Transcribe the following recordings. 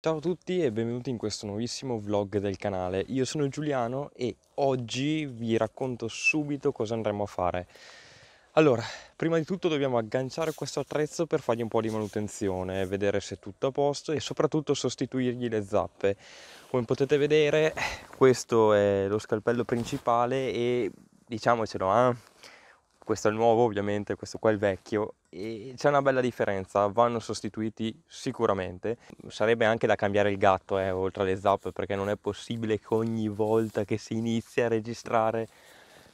Ciao a tutti e benvenuti in questo nuovissimo vlog del canale. Io sono Giuliano e oggi vi racconto subito cosa andremo a fare. Allora, prima di tutto dobbiamo agganciare questo attrezzo per fargli un po' di manutenzione, vedere se è tutto a posto e soprattutto sostituirgli le zappe. Come potete vedere, questo è lo scalpello principale e diciamocelo, eh, questo è il nuovo ovviamente, questo qua è il vecchio e c'è una bella differenza, vanno sostituiti sicuramente. Sarebbe anche da cambiare il gatto, eh, oltre alle zappe, perché non è possibile che ogni volta che si inizia a registrare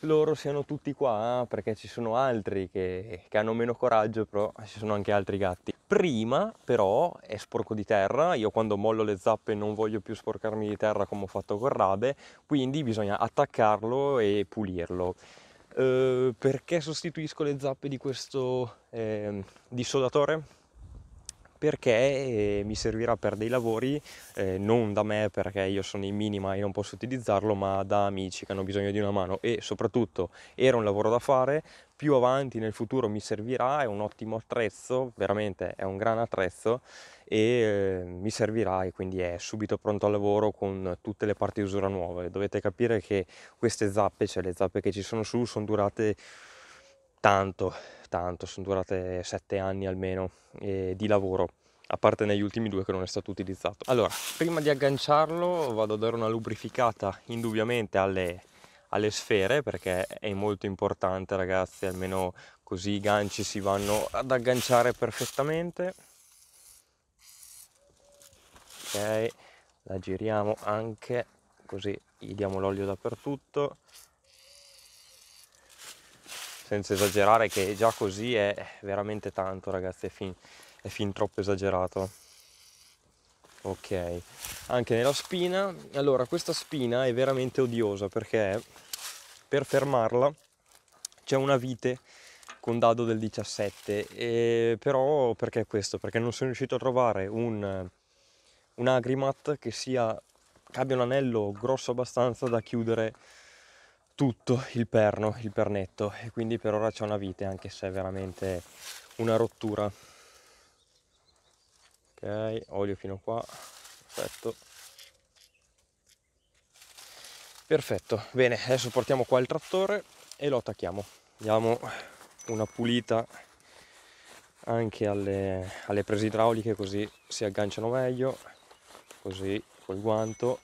loro siano tutti qua, eh, perché ci sono altri che, che, hanno meno coraggio, però ci sono anche altri gatti. Prima però è sporco di terra, io quando mollo le zappe non voglio più sporcarmi di terra come ho fatto con Rabe, quindi bisogna attaccarlo e pulirlo. Uh, perché sostituisco le zappe di questo eh, dissodatore? Perché eh, mi servirà per dei lavori, eh, non da me perché io sono in minima e non posso utilizzarlo, ma da amici che hanno bisogno di una mano e soprattutto era un lavoro da fare, più avanti nel futuro mi servirà, è un ottimo attrezzo, veramente è un gran attrezzo e eh, mi servirà e quindi è subito pronto al lavoro con tutte le parti di usura nuove. Dovete capire che queste zappe, cioè le zappe che ci sono su, sono durate tanto, tanto, sono durate sette anni almeno eh, di lavoro a parte negli ultimi due che non è stato utilizzato. Allora, prima di agganciarlo vado a dare una lubrificata indubbiamente alle, alle sfere perché è molto importante ragazzi, almeno così i ganci si vanno ad agganciare perfettamente ok la giriamo anche così gli diamo l'olio dappertutto. Senza esagerare che già così è veramente tanto ragazzi è fin, è fin troppo esagerato. Ok anche nella spina. Allora questa spina è veramente odiosa perché per fermarla c'è una vite con dado del 17 e però perché questo? Perché non sono riuscito a trovare un un agrimat che, sia, che abbia un anello grosso abbastanza da chiudere tutto il perno, il pernetto. E quindi per ora c'è una vite anche se è veramente una rottura. Ok olio fino qua. Perfetto. Perfetto. Bene adesso portiamo qua il trattore e lo attacchiamo. Diamo una pulita anche alle, alle prese idrauliche così si agganciano meglio così col guanto.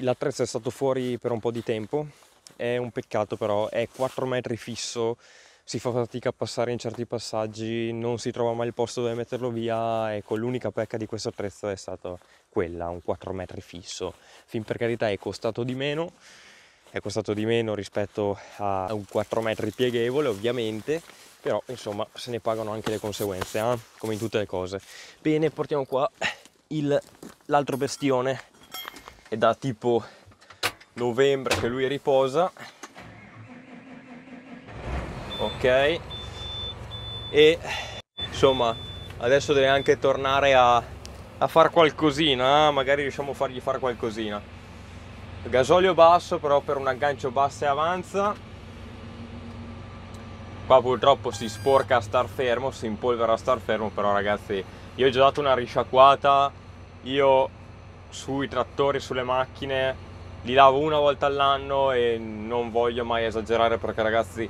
L'attrezzo è stato fuori per un po' di tempo. È un peccato però è 4 metri fisso si fa fatica a passare in certi passaggi non si trova mai il posto dove metterlo via. Ecco l'unica pecca di questo attrezzo è stata quella un 4 metri fisso. Fin per carità è costato di meno. È costato di meno rispetto a un 4 metri pieghevole ovviamente. Però insomma se ne pagano anche le conseguenze eh? come in tutte le cose. Bene portiamo qua l'altro bestione. È da tipo novembre che lui riposa. Ok. E insomma adesso deve anche tornare a, a far qualcosina eh? magari riusciamo a fargli fare qualcosina. Gasolio basso però per un aggancio bassa e avanza. Qua purtroppo si sporca a star fermo si impolvera a star fermo però ragazzi io ho già dato una risciacquata io sui trattori, sulle macchine li lavo una volta all'anno e non voglio mai esagerare perché ragazzi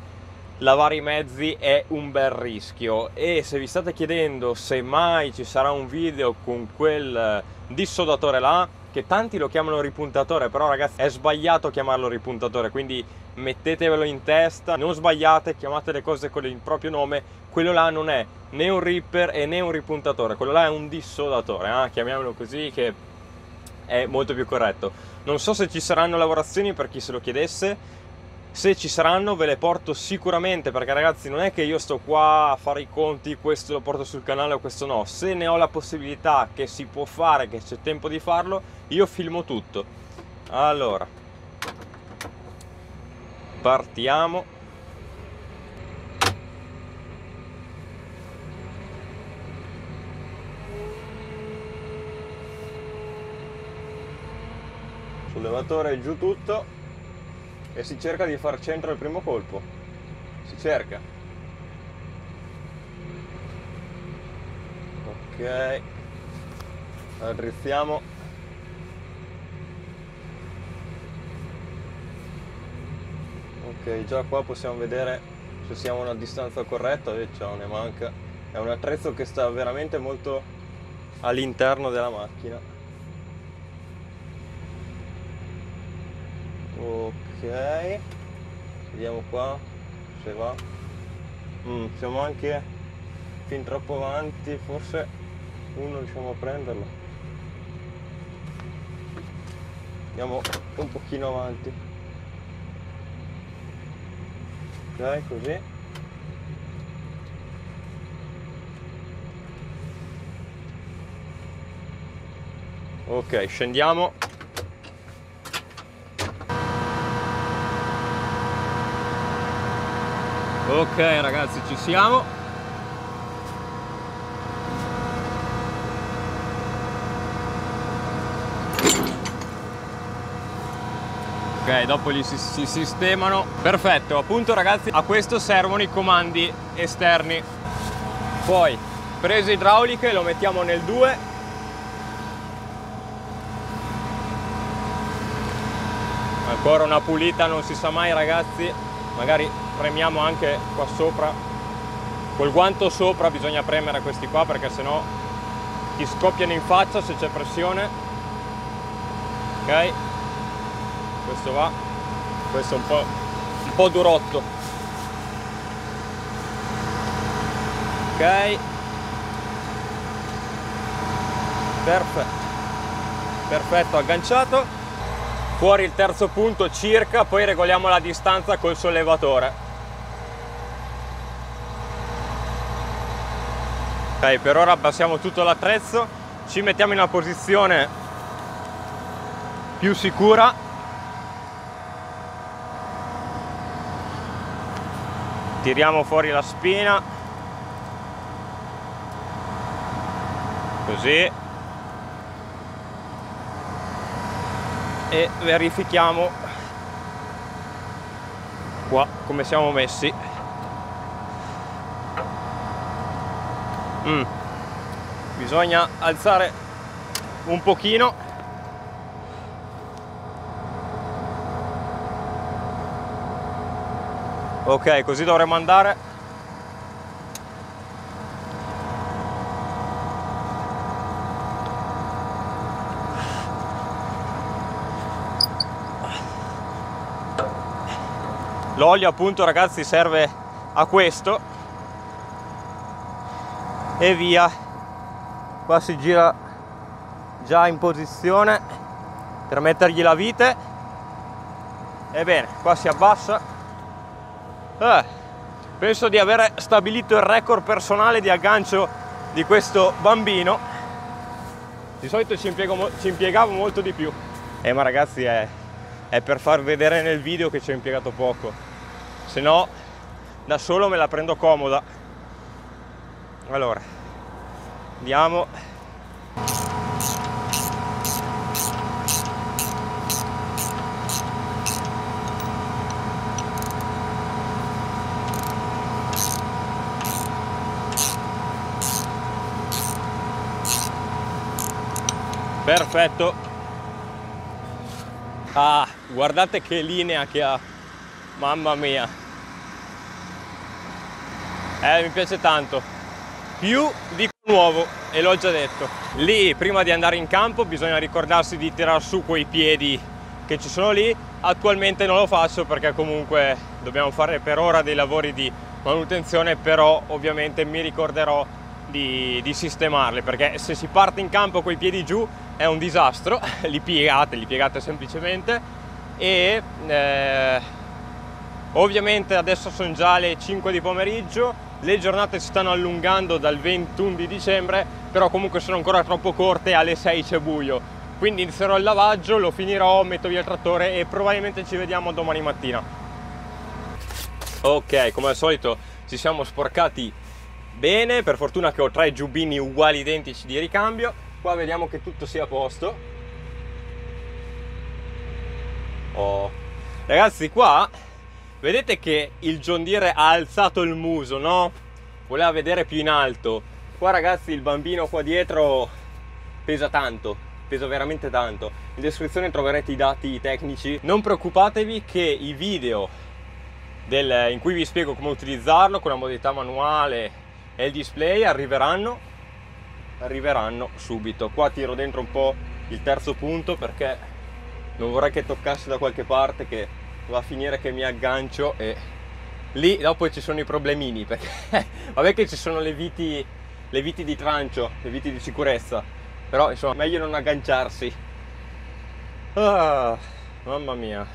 lavare i mezzi è un bel rischio. E se vi state chiedendo se mai ci sarà un video con quel dissodatore là che tanti lo chiamano ripuntatore però ragazzi è sbagliato chiamarlo ripuntatore quindi mettetevelo in testa non sbagliate chiamate le cose con il proprio nome quello là non è né un ripper e né un ripuntatore, quello là è un dissodatore, eh? chiamiamolo così che è molto più corretto. Non so se ci saranno lavorazioni per chi se lo chiedesse, se ci saranno ve le porto sicuramente perché ragazzi non è che io sto qua a fare i conti, questo lo porto sul canale o questo no, se ne ho la possibilità che si può fare, che c'è tempo di farlo, io filmo tutto. Allora, partiamo. sollevatore giù tutto e si cerca di far centro al primo colpo. Si cerca. Ok. Raddrizziamo ok già qua possiamo vedere se siamo a una distanza corretta e ciao ne manca. È un attrezzo che sta veramente molto all'interno della macchina ok. Vediamo qua se va. Mm, siamo anche fin troppo avanti forse uno riusciamo a prenderlo. Andiamo un pochino avanti. Ok così. Ok scendiamo ok ragazzi ci siamo. Ok dopo li si, si, sistemano. Perfetto appunto ragazzi a questo servono i comandi esterni. Poi prese idrauliche lo mettiamo nel 2 ancora una pulita non si sa mai ragazzi. Magari premiamo anche qua sopra. Col guanto sopra bisogna premere questi qua perché sennò ti scoppiano in faccia se c'è pressione. Ok? Questo va. Questo è un po', un po durotto. Ok? Perfetto perfetto agganciato. Fuori il terzo punto circa poi regoliamo la distanza col sollevatore ok per ora abbassiamo tutto l'attrezzo ci mettiamo in una posizione più sicura. Tiriamo fuori la spina. Così. E verifichiamo qua come siamo messi mm. bisogna alzare un pochino. Ok così dovremmo andare. L'olio appunto ragazzi serve a questo e via. Qua si gira già in posizione per mettergli la vite. Ebbene qua si abbassa. Eh, penso di aver stabilito il record personale di aggancio di questo bambino. Di solito ci, impiego, ci impiegavo molto di più. Eh ma ragazzi è, è per far vedere nel video che ci ho impiegato poco. Se no da solo me la prendo comoda allora andiamo. Perfetto. Ah guardate che linea che ha. Mamma mia. Eh mi piace tanto più di nuovo e l'ho già detto. Lì prima di andare in campo bisogna ricordarsi di tirar su quei piedi che ci sono lì. Attualmente non lo faccio perché comunque dobbiamo fare per ora dei lavori di manutenzione però ovviamente mi ricorderò di, di sistemarli perché se si parte in campo con i piedi giù è un disastro, li piegate, li piegate semplicemente. E eh, ovviamente adesso sono già le 5 di pomeriggio, le giornate si stanno allungando dal 21 di dicembre, però comunque sono ancora troppo corte, alle 6 c'è buio, quindi inizierò il lavaggio, lo finirò, metto via il trattore e probabilmente ci vediamo domani mattina. Ok, come al solito ci siamo sporcati bene, per fortuna che ho tre giubbini uguali identici di ricambio qua vediamo che tutto sia a posto oh. ragazzi qua vedete che il John Deere ha alzato il muso no? voleva vedere più in alto qua ragazzi il bambino qua dietro pesa tanto, pesa veramente tanto. In descrizione troverete i dati tecnici. Non preoccupatevi che i video del, in cui vi spiego come utilizzarlo con la modalità manuale e il display arriveranno arriveranno subito qua tiro dentro un po' il terzo punto perché non vorrei che toccasse da qualche parte che va a finire che mi aggancio e lì dopo ci sono i problemini perché vabbè che ci sono le viti, le viti di trancio, le viti di sicurezza, però insomma meglio non agganciarsi. Ah, mamma mia.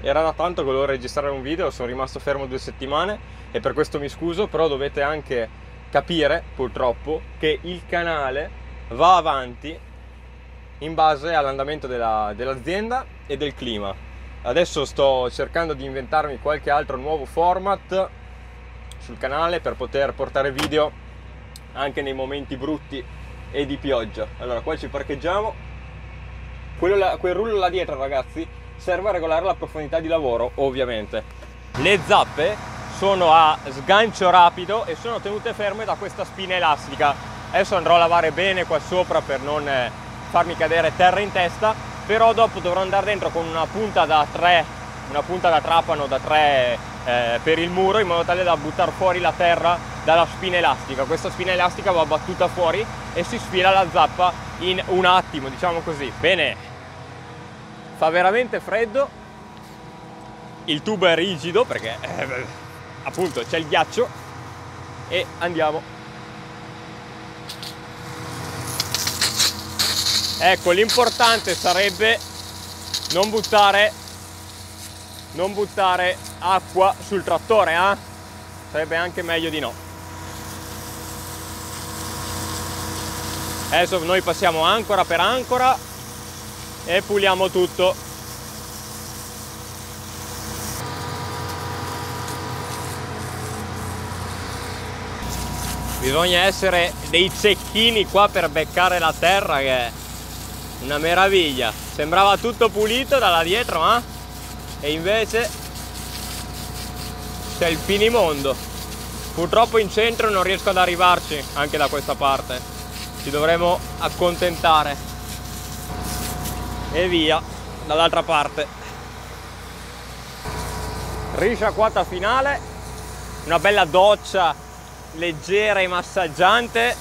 Era da tanto che volevo registrare un video, sono rimasto fermo due settimane e per questo mi scuso, però dovete anche capire purtroppo che il canale va avanti in base all'andamento della, dell'azienda e del clima Adesso sto cercando di inventarmi qualche altro nuovo format sul canale per poter portare video anche nei momenti brutti e di pioggia. Allora, qua ci parcheggiamo. Là, quel rullo là dietro, ragazzi, serve a regolare la profondità di lavoro, ovviamente. Le zappe sono a sgancio rapido e sono tenute ferme da questa spina elastica. Adesso andrò a lavare bene qua sopra per non eh, farmi cadere terra in testa però dopo dovrò andare dentro con una punta da 3 una punta da trapano da 3 eh, per il muro in modo tale da buttare fuori la terra dalla spina elastica. Questa spina elastica va battuta fuori e si sfila la zappa in un attimo diciamo così. Bene. Fa veramente freddo. Il tubo è rigido perché eh, appunto c'è il ghiaccio. E andiamo ecco l'importante sarebbe non buttare non buttare acqua sul trattore eh? sarebbe anche meglio di no adesso noi passiamo ancora per ancora e puliamo tutto bisogna essere dei cecchini qua per beccare la terra che una meraviglia. Sembrava tutto pulito dalla dietro eh? e invece c'è il finimondo. Purtroppo in centro non riesco ad arrivarci anche da questa parte. Ci dovremo accontentare. E via dall'altra parte. Risciacquata finale. Una bella doccia leggera e massaggiante.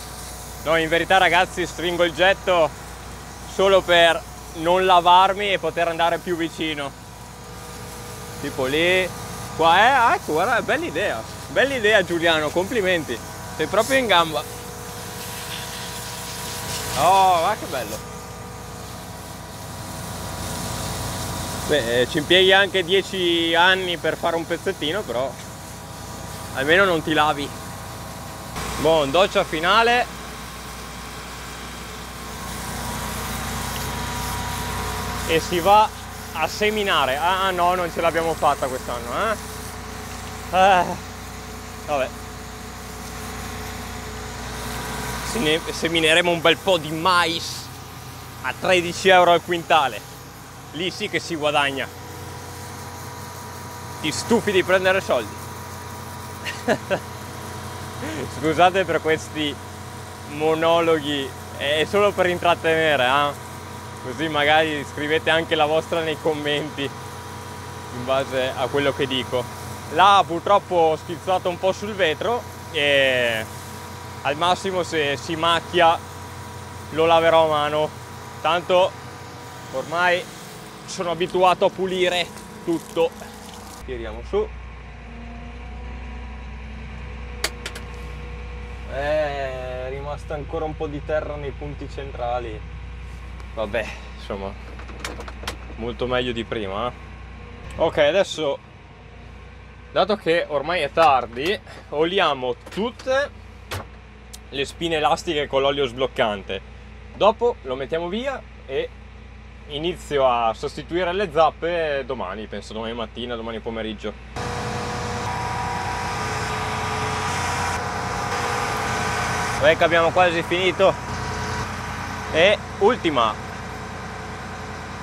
No in verità ragazzi stringo il getto solo per non lavarmi e poter andare più vicino. Tipo lì qua è ah, ecco guarda bella idea. Bella idea Giuliano complimenti. Sei proprio in gamba. Oh guarda che bello. Beh, ci impieghi anche 10 anni per fare un pezzettino però almeno non ti lavi. Buon doccia finale e si va a seminare. Ah no non ce l'abbiamo fatta quest'anno eh? eh vabbè. Semineremo un bel po' di mais a 13 euro al quintale. Lì sì che si guadagna. Ti stufi di prendere soldi. Scusate per questi monologhi è solo per intrattenere eh? Così magari scrivete anche la vostra nei commenti in base a quello che dico. Là purtroppo ho schizzato un po' sul vetro e al massimo se si macchia lo laverò a mano. Tanto ormai sono abituato a pulire tutto. Tiriamo su. Eh, è rimasta ancora un po' di terra nei punti centrali vabbè insomma molto meglio di prima eh? ok adesso dato che ormai è tardi oliamo tutte le spine elastiche con l'olio sbloccante. Dopo lo mettiamo via e inizio a sostituire le zappe domani penso domani mattina domani pomeriggio. Ecco abbiamo quasi finito e ultima.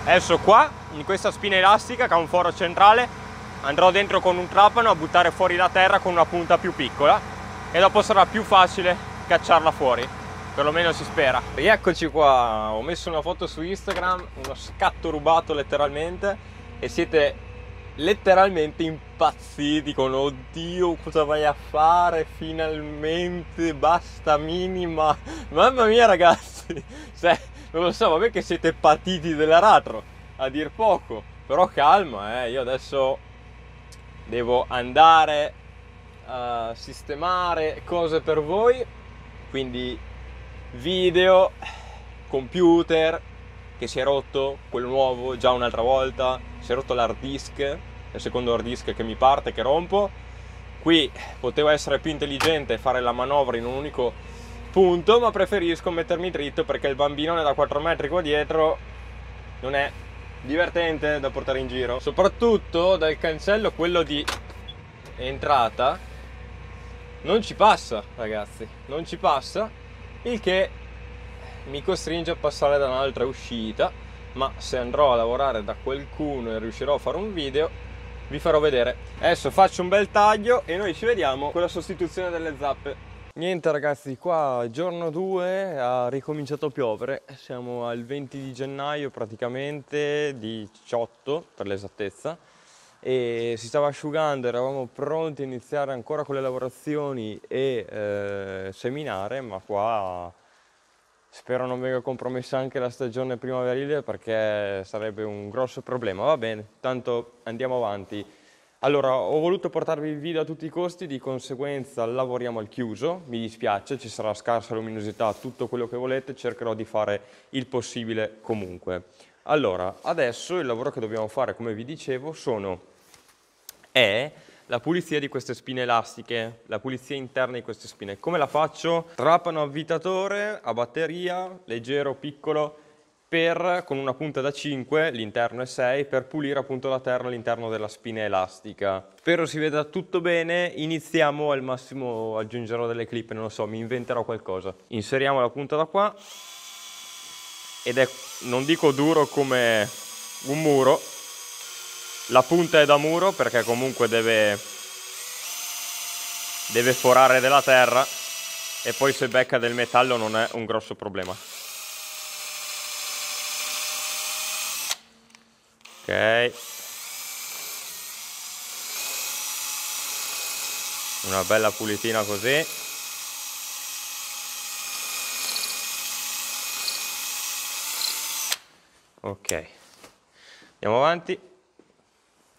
Adesso qua in questa spina elastica che ha un foro centrale andrò dentro con un trapano a buttare fuori la terra con una punta più piccola e dopo sarà più facile cacciarla fuori. Perlomeno si spera. Rieccoci qua, ho messo una foto su Instagram, uno scatto rubato letteralmente e siete letteralmente impazziti con oddio cosa vai a fare? Finalmente basta minima. Mamma mia ragazzi. Cioè, non lo so vabbè che siete patiti dell'aratro a dir poco. Però calma eh, io adesso devo andare a sistemare cose per voi. Quindi video computer che si è rotto, quello nuovo già un'altra volta, si è rotto l'hard disk, il secondo hard disk che mi parte, che rompo. Qui potevo essere più intelligente e fare la manovra in un unico punto, ma preferisco mettermi dritto perché il bambino da 4 metri qua dietro non è divertente da portare in giro. Soprattutto dal cancello, quello di entrata, non ci passa, ragazzi, non ci passa, il che mi costringe a passare da un'altra uscita, ma se andrò a lavorare da qualcuno e riuscirò a fare un video, vi farò vedere. Adesso faccio un bel taglio e noi ci vediamo con la sostituzione delle zappe. Niente ragazzi, qua giorno 2 ha ricominciato a piovere, siamo al 20 di gennaio praticamente, 18 per l'esattezza, e si stava asciugando, eravamo pronti a iniziare ancora con le lavorazioni e eh, seminare, ma qua Spero non venga compromessa anche la stagione primaverile perché sarebbe un grosso problema. Va bene, tanto andiamo avanti. Allora, ho voluto portarvi il video a tutti i costi, di conseguenza lavoriamo al chiuso, mi dispiace, ci sarà scarsa luminosità, tutto quello che volete, cercherò di fare il possibile comunque. Allora, adesso il lavoro che dobbiamo fare, come vi dicevo, sono, è la pulizia di queste spine elastiche, la pulizia interna di queste spine. Come la faccio? Trapano avvitatore a batteria, leggero, piccolo, per, con una punta da 5, l'interno è 6, per pulire appunto la terra all'interno della spina elastica. Spero si veda tutto bene, iniziamo, al massimo aggiungerò delle clip, non lo so, mi inventerò qualcosa. Inseriamo la punta da qua, ed è, non dico duro come un muro, la punta è da muro perché comunque deve, deve forare della terra e poi se becca del metallo non è un grosso problema. Ok. Una bella pulitina così. Ok. Andiamo avanti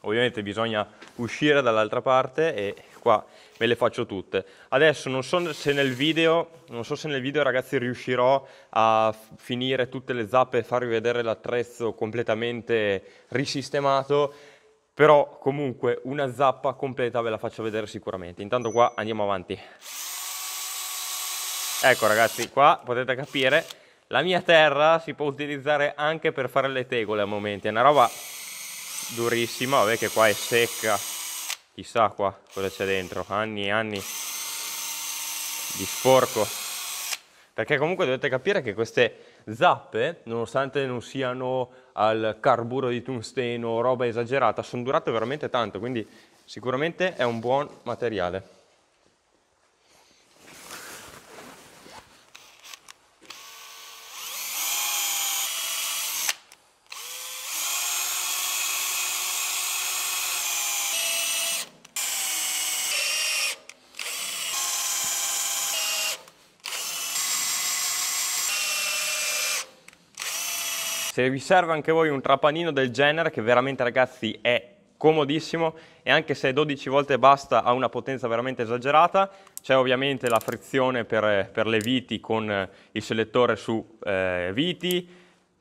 ovviamente bisogna uscire dall'altra parte e qua me le faccio tutte. Adesso non so se nel video, non so se nel video ragazzi riuscirò a finire tutte le zappe e farvi vedere l'attrezzo completamente risistemato, però comunque una zappa completa ve la faccio vedere sicuramente. Intanto qua andiamo avanti. Ecco ragazzi, qua potete capire, la mia terra si può utilizzare anche per fare le tegole a momenti, è una roba durissima, vabbè che qua è secca, chissà qua cosa c'è dentro, anni e anni di sporco. Perché comunque dovete capire che queste zappe, nonostante non siano al carburo di tungsteno o roba esagerata, sono durate veramente tanto, quindi sicuramente è un buon materiale. Se vi serve anche voi un trapanino del genere, che veramente ragazzi è comodissimo e anche se 12 volte basta ha una potenza veramente esagerata, c'è ovviamente la frizione per, per, le viti con il selettore su eh, viti,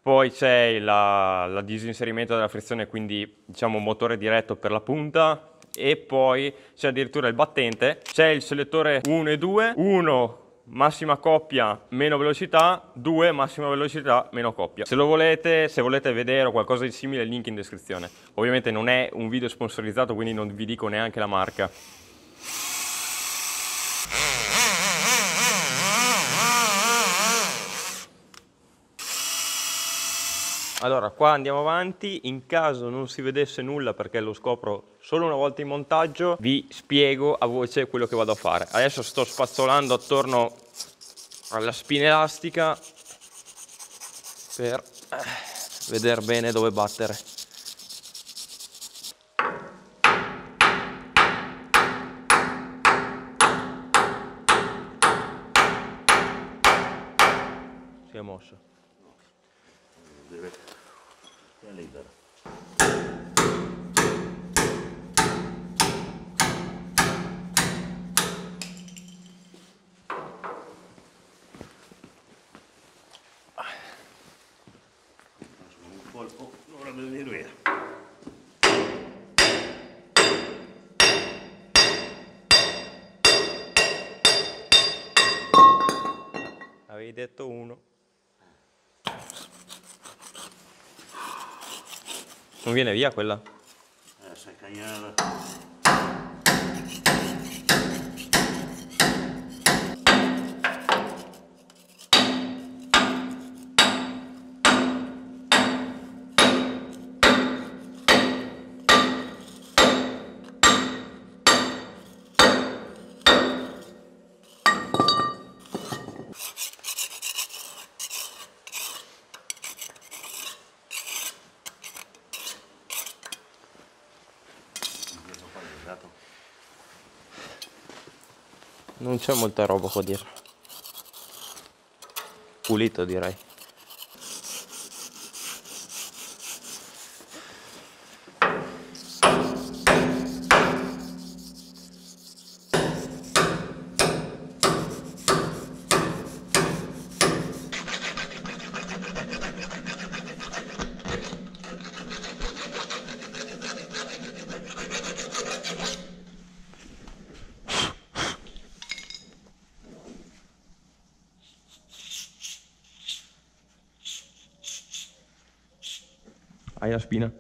poi c'è la disinserimento della frizione, quindi diciamo motore diretto per la punta, e poi c'è addirittura il battente, c'è il selettore 1 e 2, 1 massima coppia meno velocità, 2 massima velocità meno coppia. Se lo volete, se volete vedere o qualcosa di simile, link in descrizione. Ovviamente non è un video sponsorizzato, quindi non vi dico neanche la marca. Allora, qua andiamo avanti, in caso non si vedesse nulla perché lo scopro solo una volta in montaggio, vi spiego a voce quello che vado a fare. Adesso sto spazzolando attorno alla spina elastica per eh, vedere bene dove battere. Si è mosso. Deve... È libero. Non dovrebbe venire via. Avevi detto uno. Non viene via quella? Eh, se cagnale. Questo qua è dato. Non c'è molta roba qua dietro. Pulito direi. Ayaspina.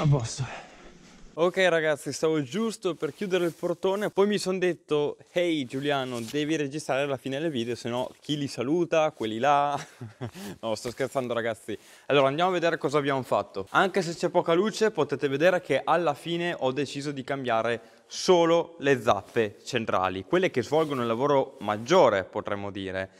A posto. Ok ragazzi, stavo giusto per chiudere il portone, poi mi sono detto Ehi Giuliano, devi registrare alla fine del video, se no chi li saluta, quelli là... no, sto scherzando ragazzi. Allora andiamo a vedere cosa abbiamo fatto. Anche se c'è poca luce, potete vedere che alla fine ho deciso di cambiare solo le zappe centrali, quelle che svolgono il lavoro maggiore, potremmo dire.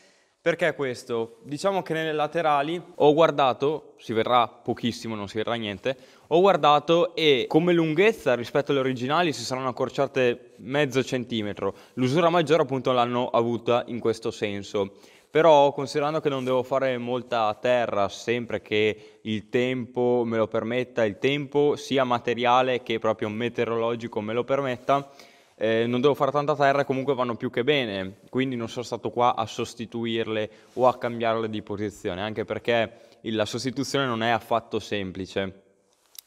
Perché questo? Diciamo che nelle laterali ho guardato, si verrà pochissimo, non si verrà niente, ho guardato e come lunghezza rispetto alle originali si saranno accorciate mezzo centimetro. L'usura maggiore appunto l'hanno avuta in questo senso. Però considerando che non devo fare molta terra sempre che il tempo me lo permetta, il tempo sia materiale che proprio meteorologico me lo permetta, eh, non devo fare tanta terra e comunque vanno più che bene, quindi non sono stato qua a sostituirle o a cambiarle di posizione, anche perché la sostituzione non è affatto semplice.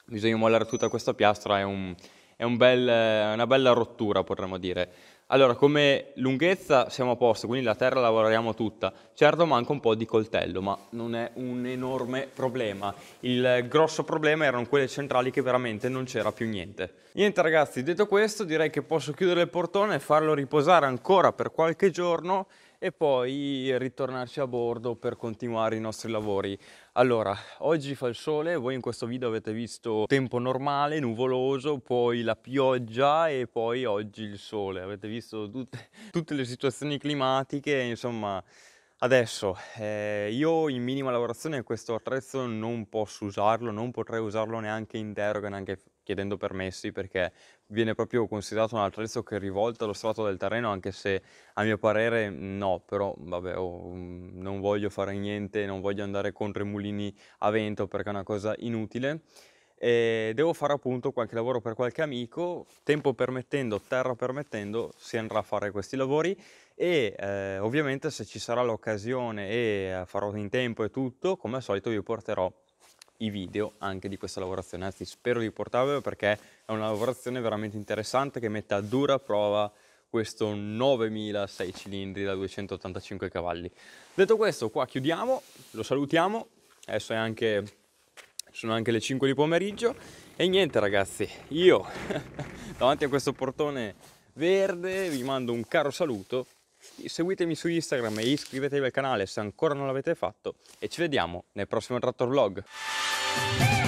Bisogna mollare tutta questa piastra, è, un- è un bel- una bella rottura potremmo dire. Allora, come lunghezza siamo a posto, quindi la terra la lavoriamo tutta. Certo manca un po' di coltello, ma non è un enorme problema. Il grosso problema erano quelle centrali che veramente non c'era più niente. Niente ragazzi, detto questo direi che posso chiudere il portone e farlo riposare ancora per qualche giorno e poi ritornarci a bordo per continuare i nostri lavori. Allora, oggi fa il sole, voi in questo video avete visto tempo normale, nuvoloso, poi la pioggia e poi oggi il sole. Avete visto tutte, tutte le situazioni climatiche, insomma, adesso eh, io in minima lavorazione questo attrezzo non posso usarlo, non potrei usarlo neanche in deroga, neanche chiedendo permessi perché viene proprio considerato un attrezzo che rivolta lo strato del terreno anche se a mio parere no, però vabbè, oh, non voglio fare niente, non voglio andare contro i mulini a vento perché è una cosa inutile. E devo fare appunto qualche lavoro per qualche amico, tempo permettendo, terra permettendo, si andrà a fare questi lavori e eh, ovviamente se ci sarà l'occasione e eh, farò in tempo e tutto, come al solito vi porterò i video anche di questa lavorazione, anzi spero di portarvelo perché è una lavorazione veramente interessante che mette a dura prova questo 9006 cilindri da 285 cavalli. Detto questo, qua chiudiamo, lo salutiamo, adesso anche, sono anche le 5 di pomeriggio. E niente ragazzi, io davanti a questo portone verde vi mando un caro saluto. Seguitemi su Instagram e iscrivetevi al canale se ancora non l'avete fatto. E ci vediamo nel prossimo Trattor Vlog. Bye.